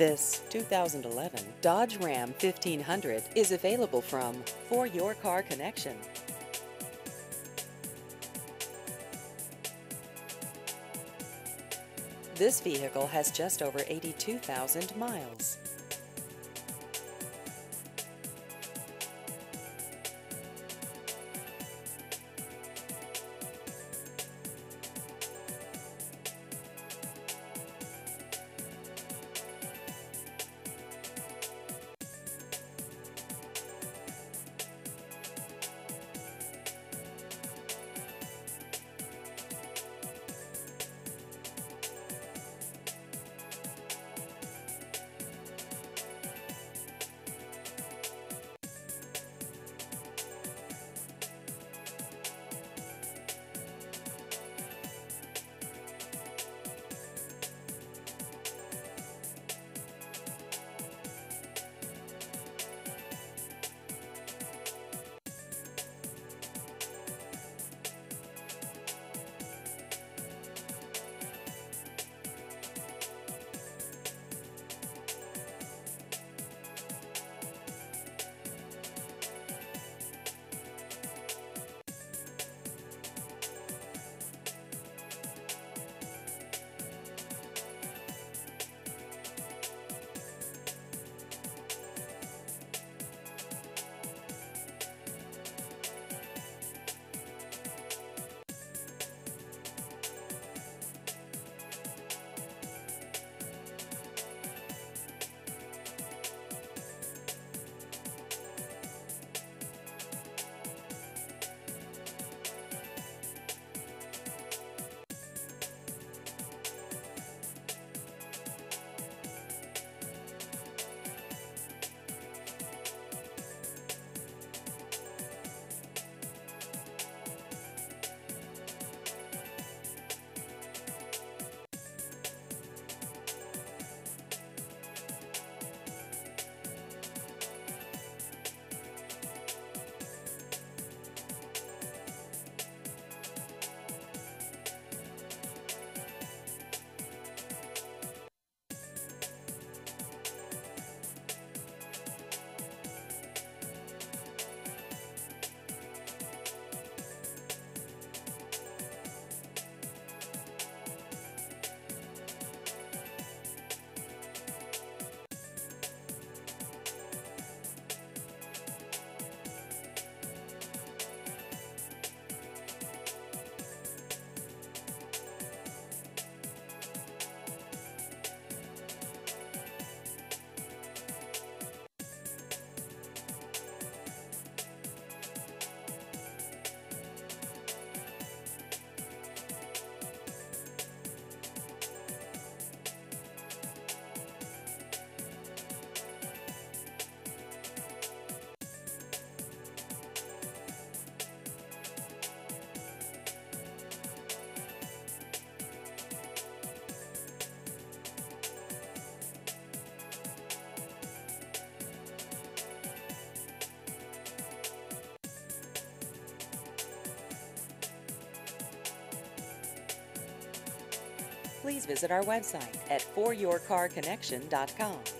This 2011 Dodge Ram 1500 is available from 4 Your Car Connection. This vehicle has just over 82,000 miles. Please visit our website at 4yourcarconnection.com.